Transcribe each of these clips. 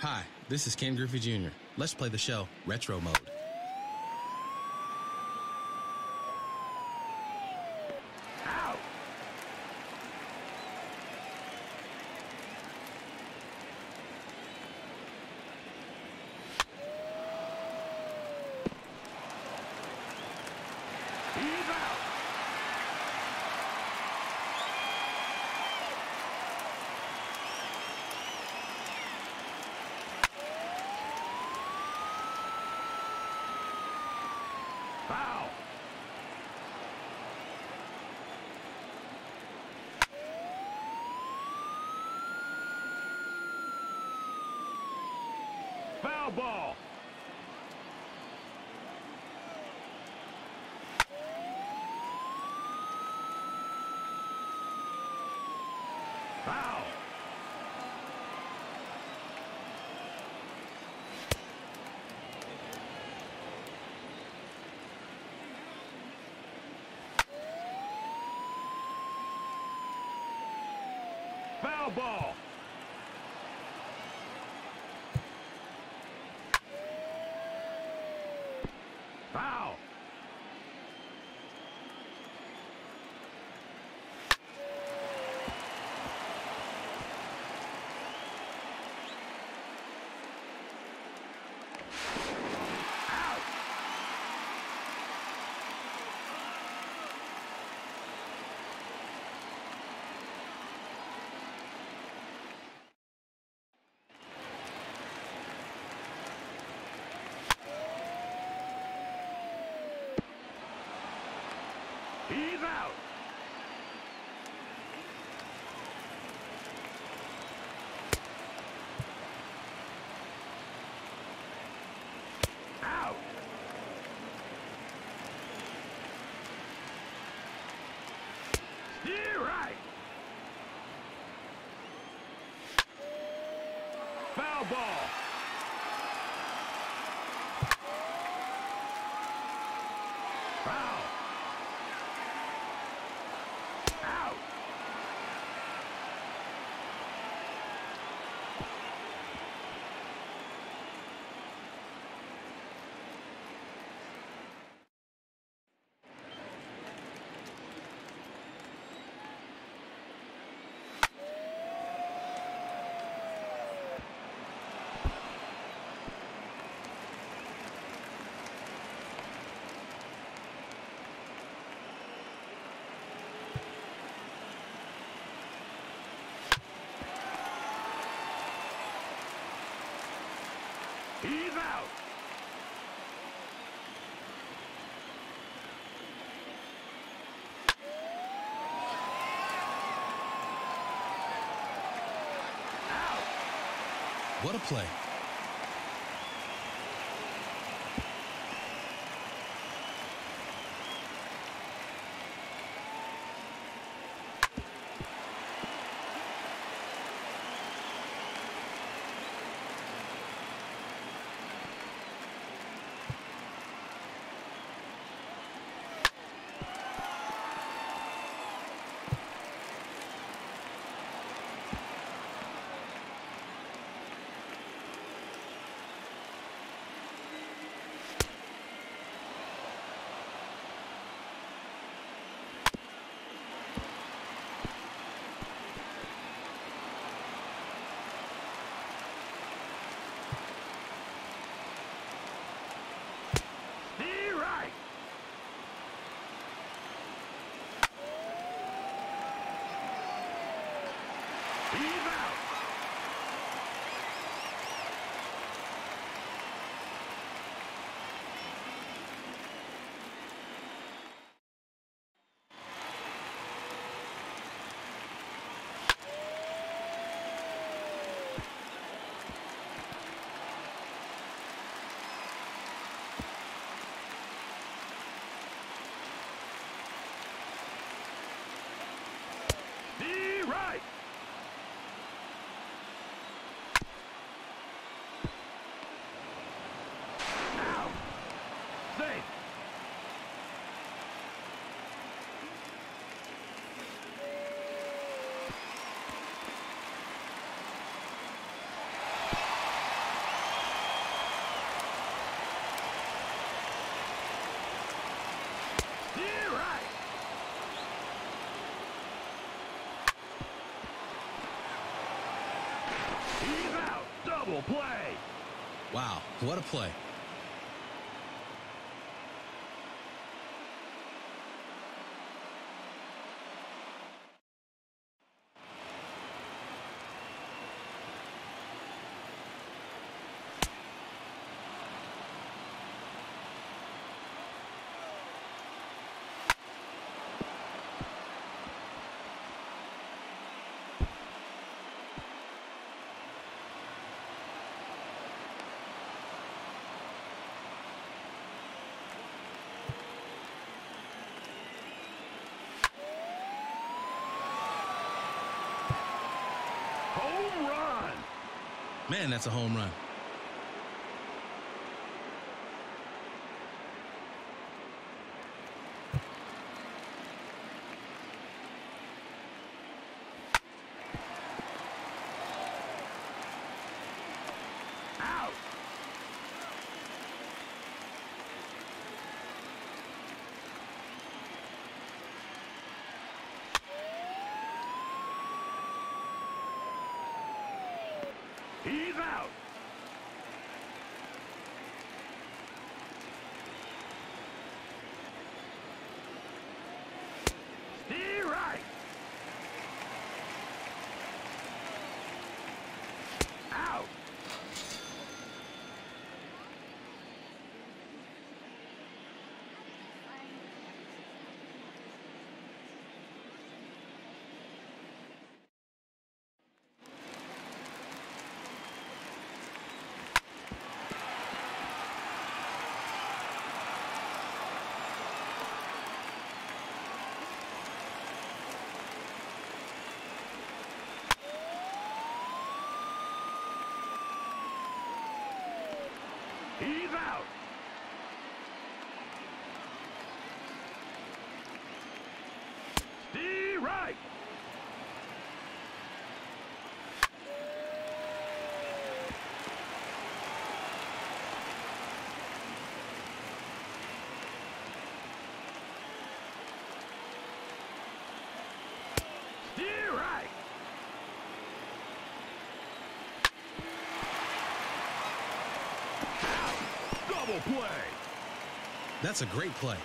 Hi, this is Ken Griffey Jr. Let's play the show Retro Mode. Out. He's out. Foul. Foul ball. Foul. Foul ball. Foul. Out. He's out. Out. Steer right. Foul ball. Foul. Out. He's out. What a play. He's out. Steer right. He's out. Double play. Wow, what a play. Home run. Man, that's a home run. Out. He's out. Play. That's a great play.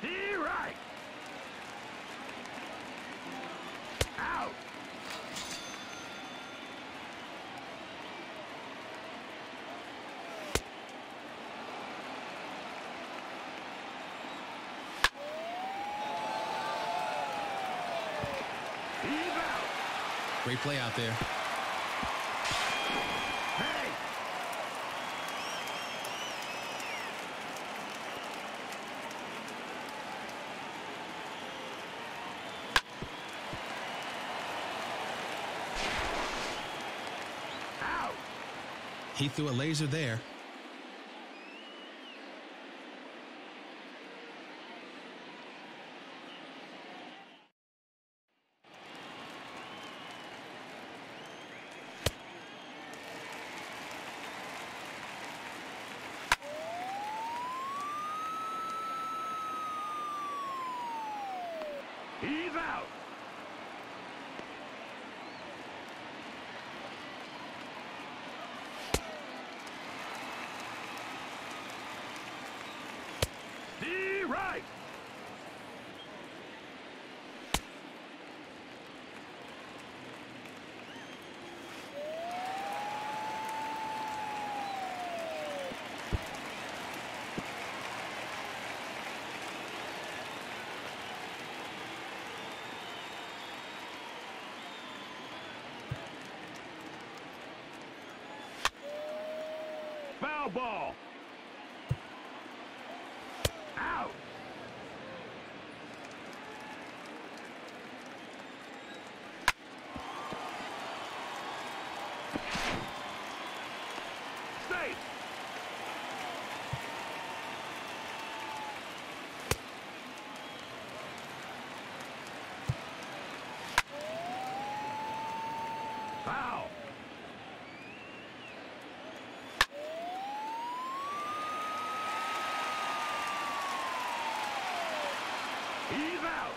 Stay right. Out. He's out. Great play out there. Hey. He threw a laser there. He's out. Stay right. Foul ball. Out. Safe. Foul. He's out.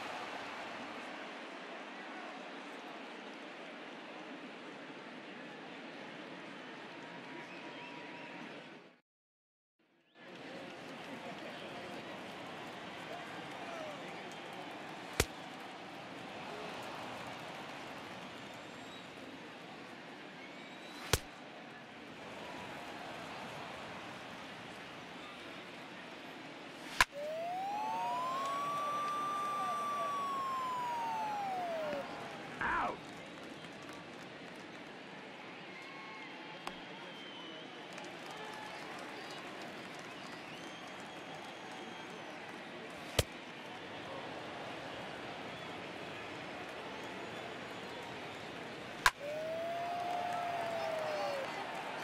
Out.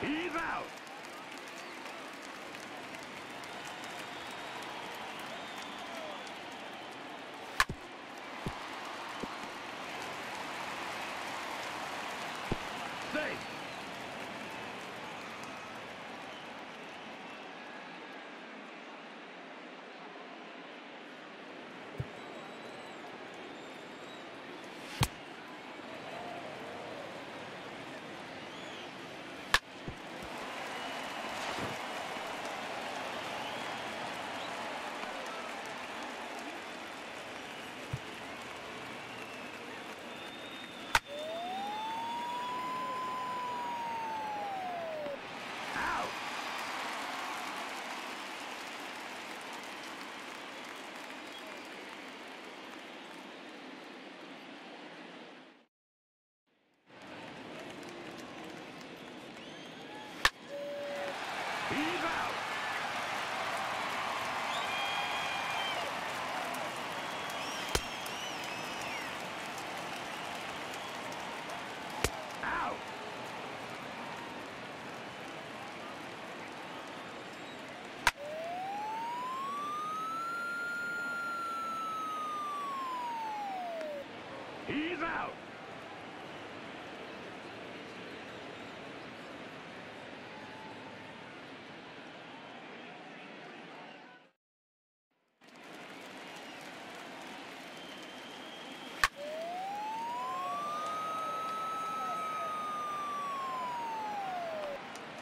He's out. Safe. Out. He's out. Out. He's out.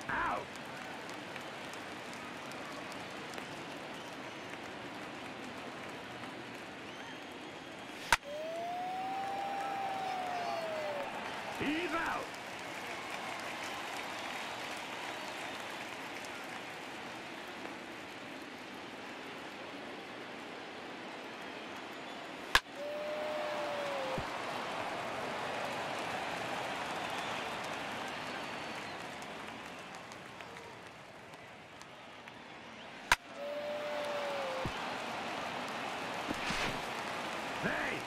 Out. He's out. Hey!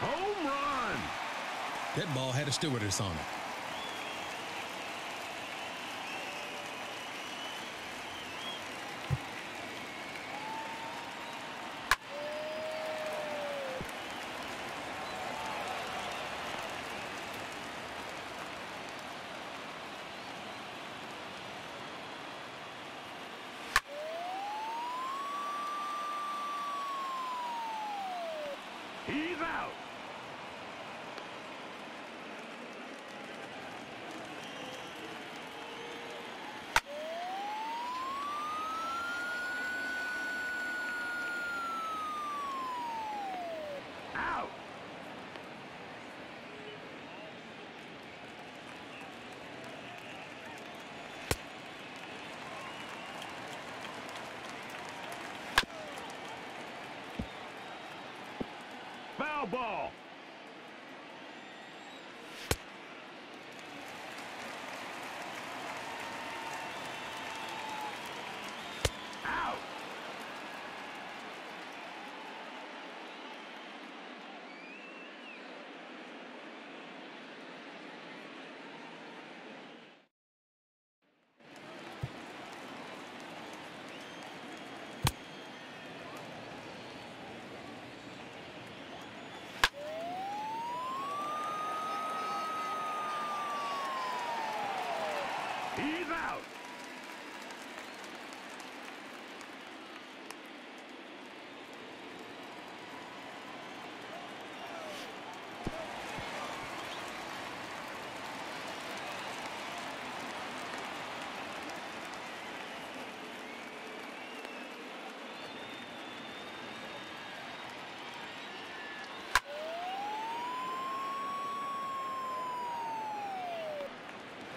Home run! That ball had a stewardess on it. He's out. Out. Foul ball. Out. He's out.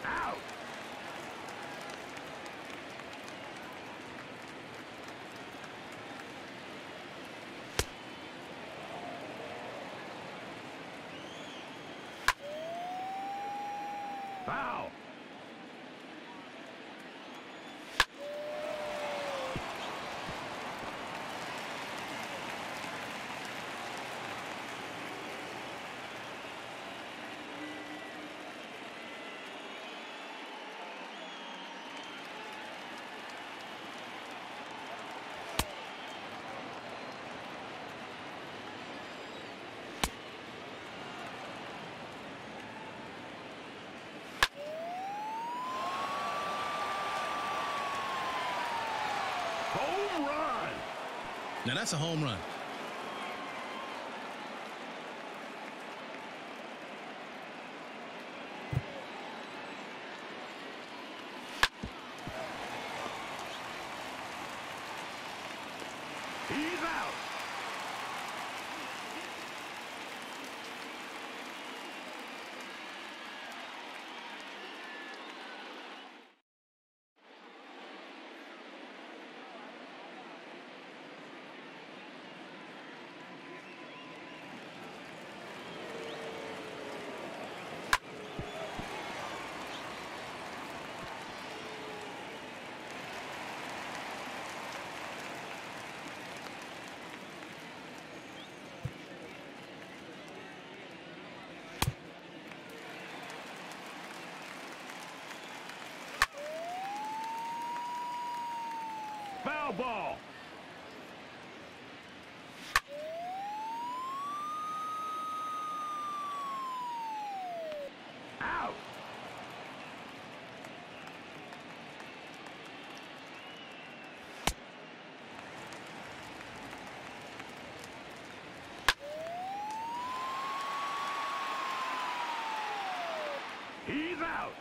Out. Foul. Home run. Now that's a home run. He's out. Foul ball. Out. He's out.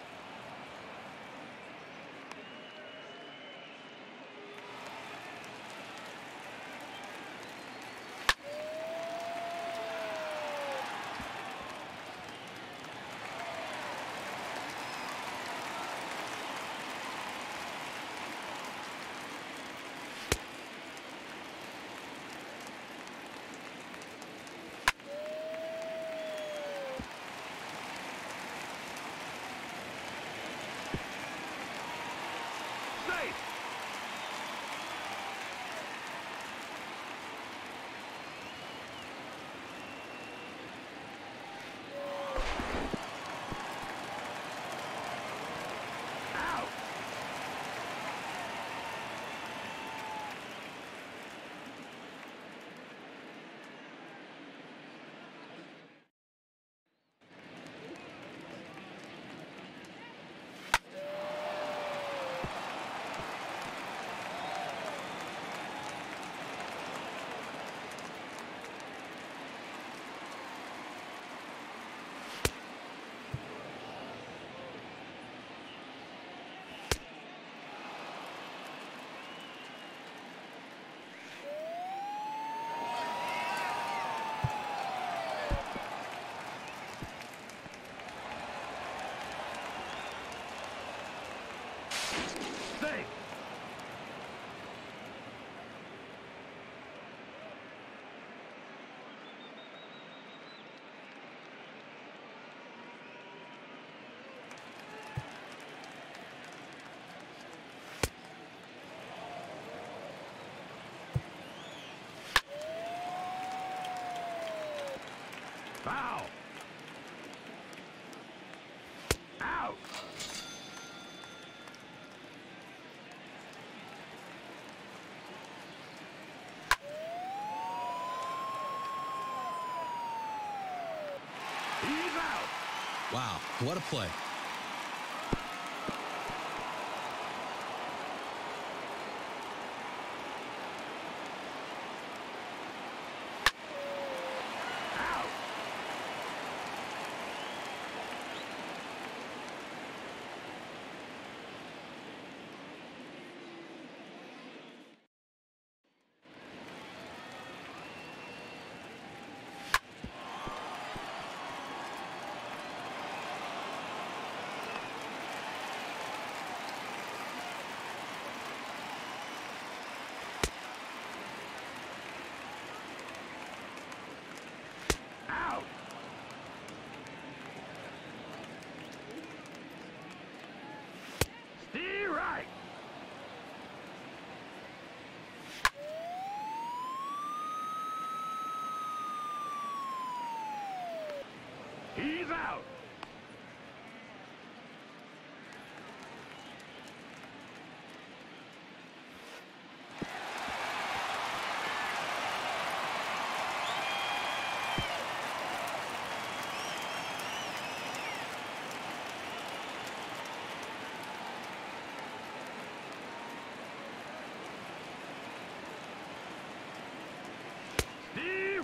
Foul. Out. He's out. Wow, what a play. Out. Out. Stay right. He's out.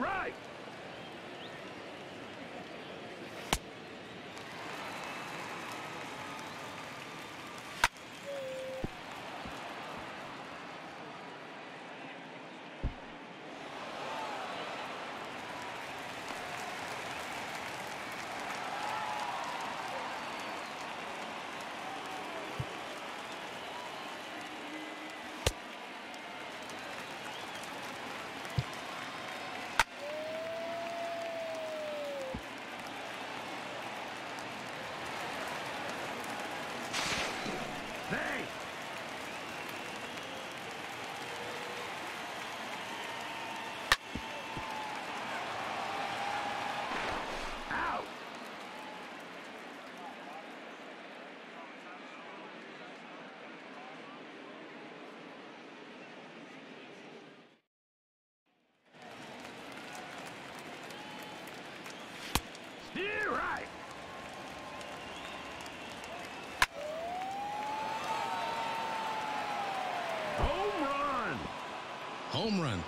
Stay right. Thanks. Out. Steer right. Home run. Home run.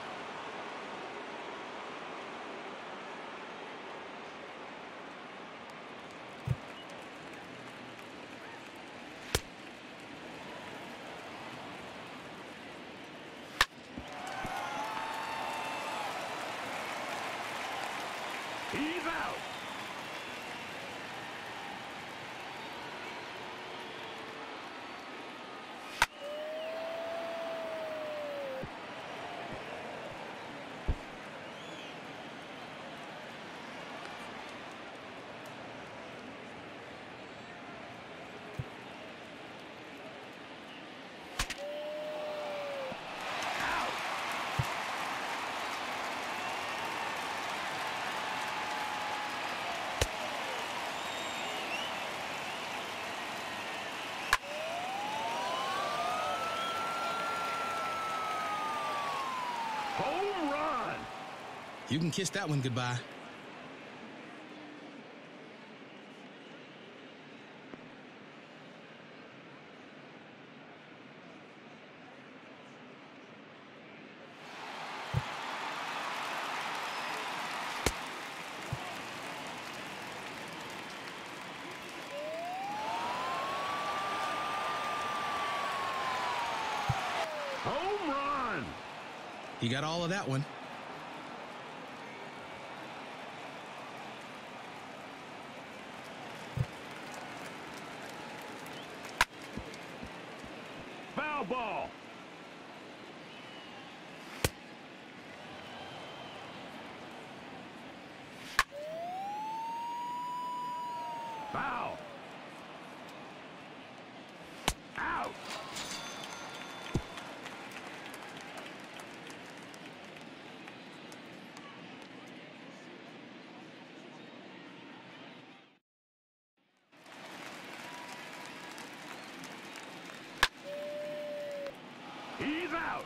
He's out. Out. Home run. You can kiss that one goodbye. Home run. You got all of that one. Foul ball. is out.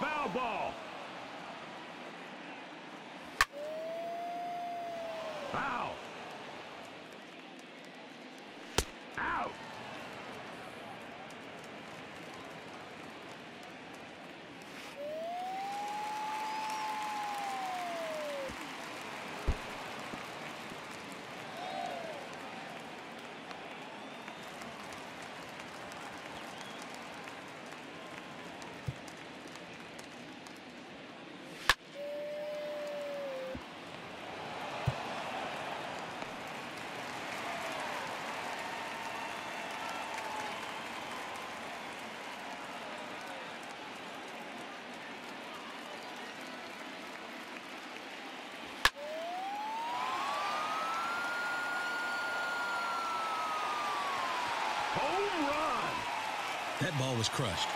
Foul ball. Foul. Home run. That ball was crushed.